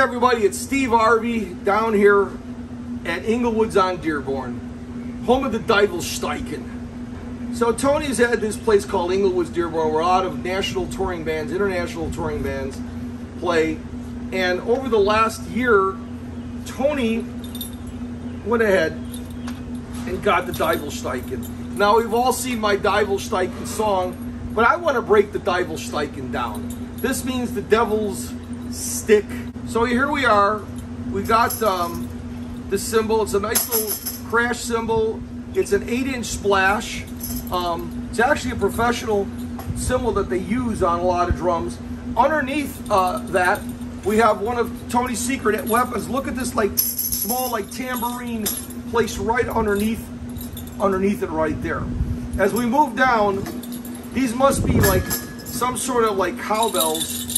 everybody, it's Steve Arvey down here at Englewood's on Dearborn, home of the Divelsteichen. So Tony's had this place called Englewood's Dearborn where a lot of national touring bands, international touring bands play. And over the last year, Tony went ahead and got the Divelsteichen. Now we've all seen my Divelsteichen song, but I want to break the Divelsteichen down. This means the devil's stick. So here we are. We got um, the cymbal. It's a nice little crash cymbal. It's an eight inch splash. Um, it's actually a professional cymbal that they use on a lot of drums. Underneath uh, that, we have one of Tony's secret weapons. Look at this like small like tambourine placed right underneath underneath it right there. As we move down, these must be like some sort of like cowbells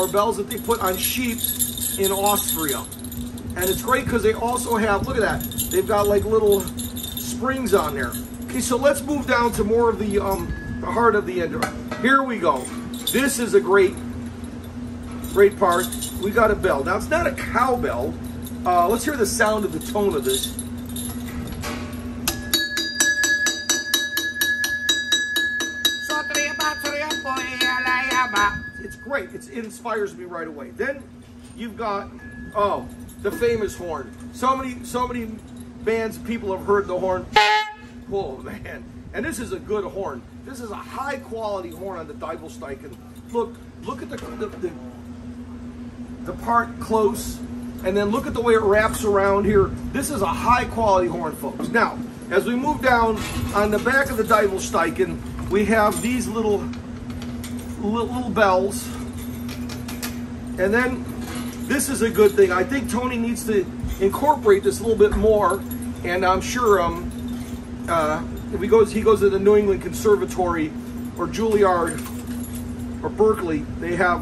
or bells that they put on sheep in Austria. And it's great because they also have, look at that, they've got like little springs on there. Okay, so let's move down to more of the, um, the heart of the end. Here we go. This is a great, great part. We got a bell. Now, it's not a cowbell. Uh, let's hear the sound of the tone of this. Great. It's, it inspires me right away. Then you've got, oh, the famous horn. So many, so many bands, people have heard the horn. Oh man, and this is a good horn. This is a high quality horn on the Divelsteichen. Look, look at the, the, the, the part close, and then look at the way it wraps around here. This is a high quality horn, folks. Now, as we move down on the back of the Divelsteichen, we have these little, little bells. And then this is a good thing. I think Tony needs to incorporate this a little bit more, and I'm sure um, uh, if he goes, he goes to the New England Conservatory or Juilliard or Berklee, they have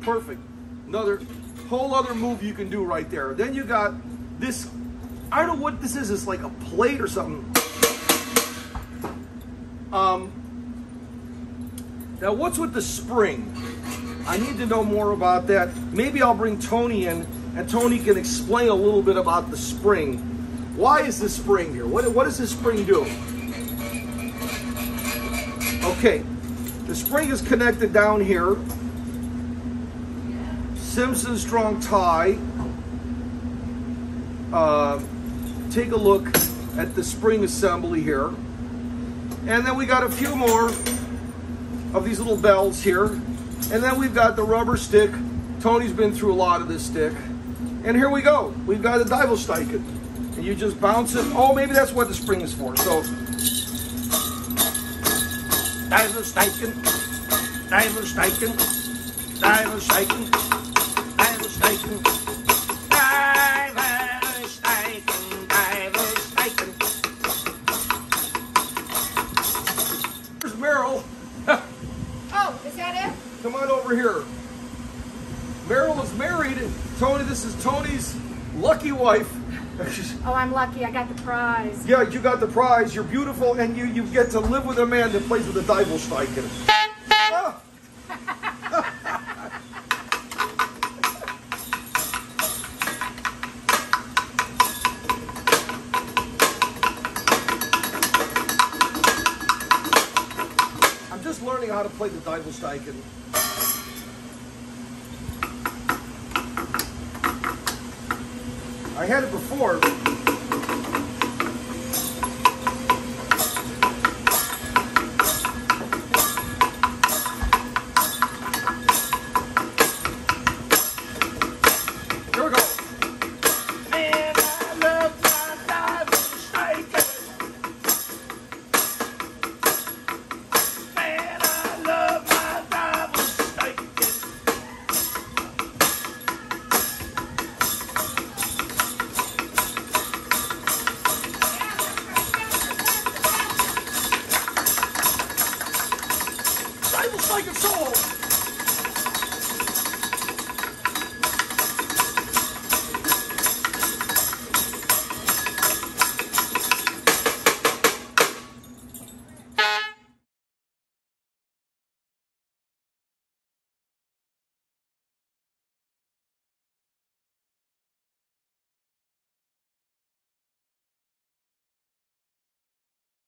perfect. Another whole other move you can do right there. Then you got this, I don't know what this is, it's like a plate or something. Um, now what's with the spring? I need to know more about that. Maybe I'll bring Tony in and Tony can explain a little bit about the spring. Why is this spring here? What, what does this spring do? Okay, the spring is connected down here Simpson Strong tie. Uh, take a look at the spring assembly here. And then we got a few more of these little bells here. And then we've got the rubber stick. Tony's been through a lot of this stick. And here we go. We've got a Divelsteichen. And you just bounce it. Oh, maybe that's what the spring is for. So, Divelsteichen, Divelsteichen, Divelsteichen. Meryl. Oh, is that it? Come on over here. Meryl is married. Tony, this is Tony's lucky wife. Oh, I'm lucky. I got the prize. yeah, you got the prize. You're beautiful, and you, you get to live with a man that plays with the Divelsteichen. How to play the Divelsteichen. I had it before.